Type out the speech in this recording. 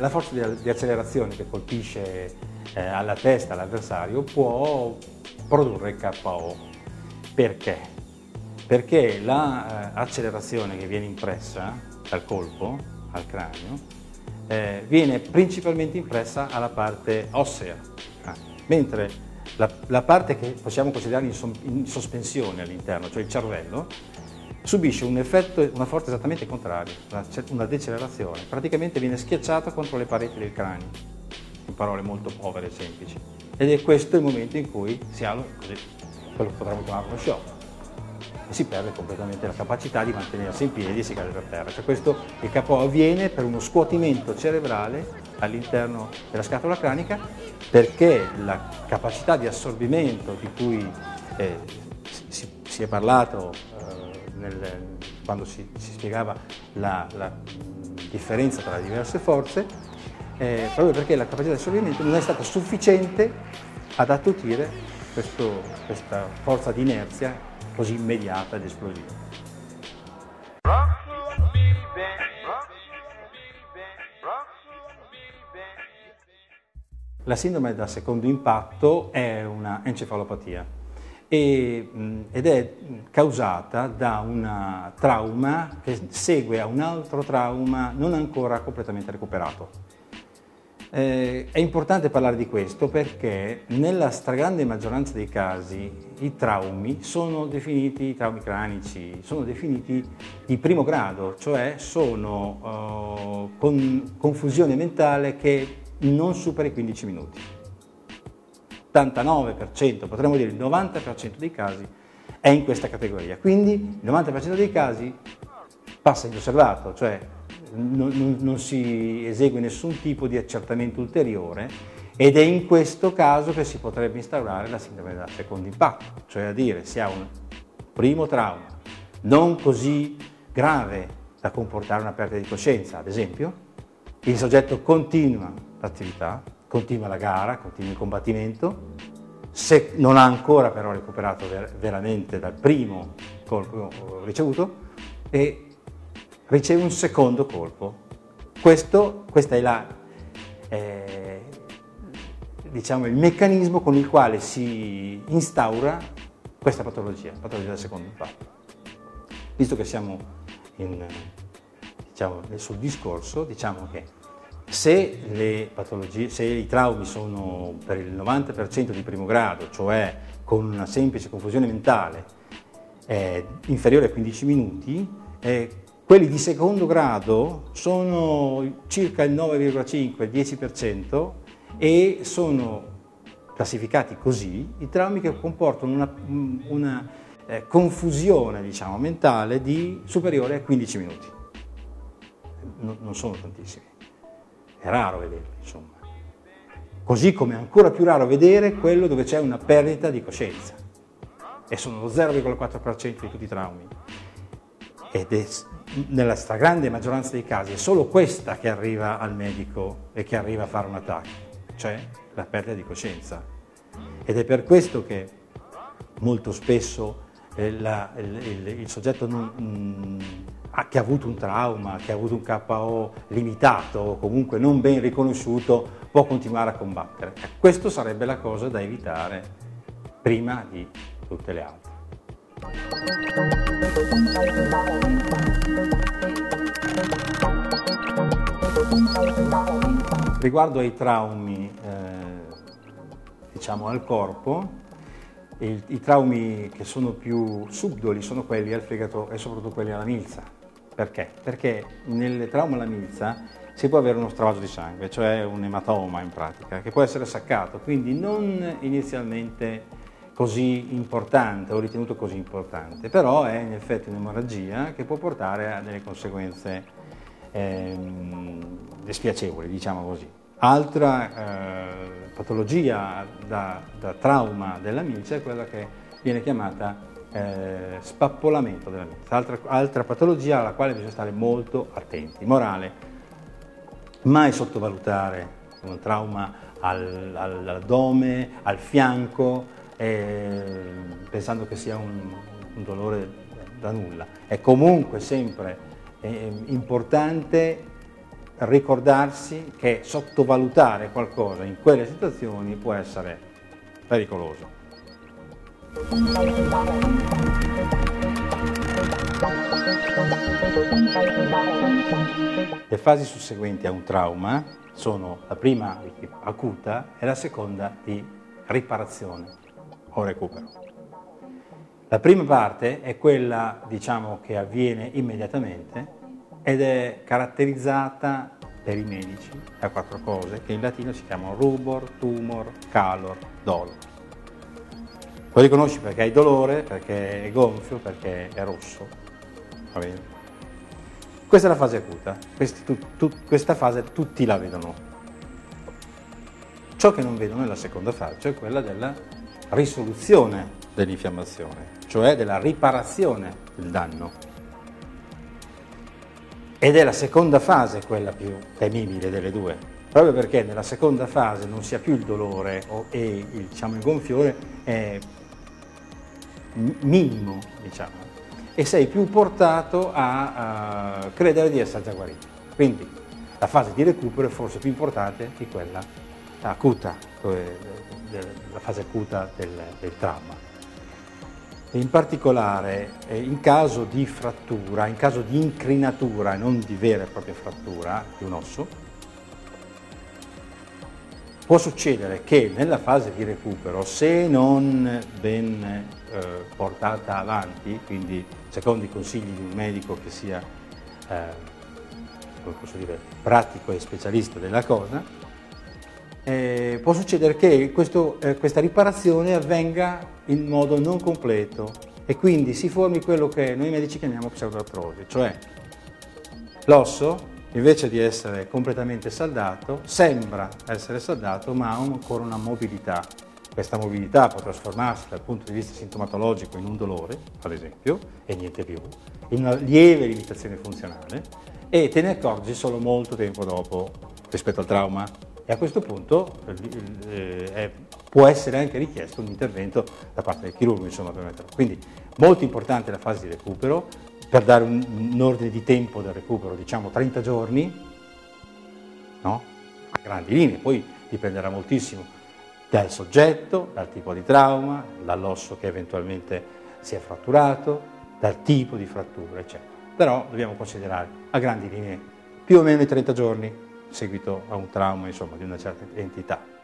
la forza di, di accelerazione che colpisce eh, alla testa l'avversario può produrre KO. Perché? Perché l'accelerazione che viene impressa dal colpo al cranio eh, viene principalmente impressa alla parte ossea, ah, mentre la, la, parte che possiamo considerare in, son, in sospensione all'interno, cioè il cervello, subisce un effetto, una forza esattamente contraria, una, decelerazione, praticamente viene schiacciato contro le pareti del cranio, in parole molto povere e semplici. Ed è questo il momento in cui si ha quello che potremmo chiamare uno shock e si perde completamente la capacità di mantenersi in piedi e si cade per terra. Cioè questo, il KO avviene per uno scuotimento cerebrale all'interno della scatola cranica perché la capacità di assorbimento di cui eh, si, si, è parlato nel, quando si, si spiegava la, la, differenza tra le diverse forze, eh, proprio perché la capacità di assorbimento non è stata sufficiente ad attutire questo, questa forza di inerzia così immediata ed esplosiva. La sindrome da secondo impatto è una encefalopatia e, ed è causata da un trauma che segue a un altro trauma non ancora completamente recuperato. Eh, è importante parlare di questo perché nella stragrande maggioranza dei casi i traumi sono definiti, traumi cranici, sono definiti di primo grado, cioè sono uh, con confusione mentale che non supera i 15 minuti. 89%, potremmo dire il 90% dei casi è in questa categoria. Quindi il 90% dei casi passa inosservato, cioè non, non, non, si esegue nessun tipo di accertamento ulteriore ed è in questo caso che si potrebbe instaurare la sindrome da secondo impatto, cioè a dire si ha un primo trauma non così grave da comportare una perdita di coscienza, ad esempio, il soggetto continua l'attività, continua la gara, continua il combattimento, se non ha ancora però recuperato ver- veramente dal primo colpo ricevuto e riceve un secondo colpo. Questo, questo è la, eh, diciamo, il meccanismo con il quale si instaura questa patologia, patologia del secondo impatto. Visto che siamo in, diciamo, sul discorso, diciamo che se, se, i traumi sono per il 90% di primo grado, cioè con una semplice confusione mentale eh, inferiore a 15 minuti, eh, quelli di secondo grado sono circa il 9,5-10% e sono classificati così i traumi che comportano una, una eh, confusione diciamo, mentale di superiore a 15 minuti. No, non sono tantissimi. È raro vederli, insomma. Così come è ancora più raro vedere quello dove c'è una perdita di coscienza. E sono lo 0,4% di tutti i traumi. Ed è nella stragrande maggioranza dei casi è solo questa che arriva al medico e che arriva a fare un attacco, cioè la perdita di coscienza. Ed è per questo che molto spesso eh, la, il, il, il, soggetto non, mh, che ha avuto un trauma, che ha avuto un KO limitato o comunque non ben riconosciuto, può continuare a combattere. Questo sarebbe la cosa da evitare prima di tutte le altre. Riguardo ai traumi eh, diciamo al corpo, i, i traumi che sono più subdoli sono quelli al fegato e soprattutto quelli alla milza perché? Perché nel trauma alla milza si può avere uno stravaggio di sangue, cioè un ematoma in pratica, che può essere saccato, quindi non inizialmente così importante o ritenuto così importante, però è in effetti un'emorragia che può portare a delle conseguenze ehm, diciamo così. Altra eh, patologia da, da trauma della milza è quella che viene chiamata eh, spappolamento della mente, altra, altra, patologia alla quale bisogna stare molto attenti. Morale, mai sottovalutare un trauma al, all'addome, al fianco, eh, pensando che sia un, un, dolore da nulla. È comunque sempre eh, importante ricordarsi che sottovalutare qualcosa in quelle situazioni può essere pericoloso. Le fasi susseguenti a un trauma sono la prima acuta e la seconda di riparazione o recupero. La prima parte è quella diciamo, che avviene immediatamente ed è caratterizzata per i medici da quattro cose che in latino si chiamano rubor, tumor, calor, dolor. Lo riconosci perché hai dolore, perché è gonfio, perché è rosso. Va bene? Questa è la fase acuta, Questi, tu, tu, questa fase tutti la vedono. Ciò che non vedono è la seconda fase, cioè quella della risoluzione dell'infiammazione, cioè della riparazione del danno. Ed è la seconda fase quella più temibile delle due, proprio perché nella seconda fase non si ha più il dolore e il, diciamo, il gonfiore è minimo, diciamo, e sei più portato a, a credere di essere già guarito. Quindi la fase di recupero è forse più importante di quella acuta, la fase acuta del, del trauma in particolare eh, in caso di frattura, in caso di incrinatura e non di vera e propria frattura di un osso, può succedere che nella fase di recupero, se non ben eh, portata avanti, quindi secondo i consigli di un medico che sia eh, dire, pratico e specialista della cosa, eh, può succedere che questo, eh, questa riparazione avvenga in modo non completo e quindi si formi quello che noi medici chiamiamo pseudoartrosi, cioè l'osso invece di essere completamente saldato sembra essere saldato ma ha ancora una mobilità. Questa mobilità può trasformarsi dal punto di vista sintomatologico in un dolore, ad esempio, e niente più, in una lieve limitazione funzionale e te ne accorgi solo molto tempo dopo rispetto al trauma e a questo punto eh, è, può essere anche richiesto un intervento da parte del chirurgo, insomma, per metterlo. Quindi molto importante la fase di recupero, per dare un, un ordine di tempo del recupero, diciamo 30 giorni, no? a grandi linee, poi dipenderà moltissimo dal soggetto, dal tipo di trauma, dall'osso che eventualmente si è fratturato, dal tipo di frattura, eccetera. Però dobbiamo considerare a grandi linee più o meno i 30 giorni seguito a un trauma insomma, di una certa entità.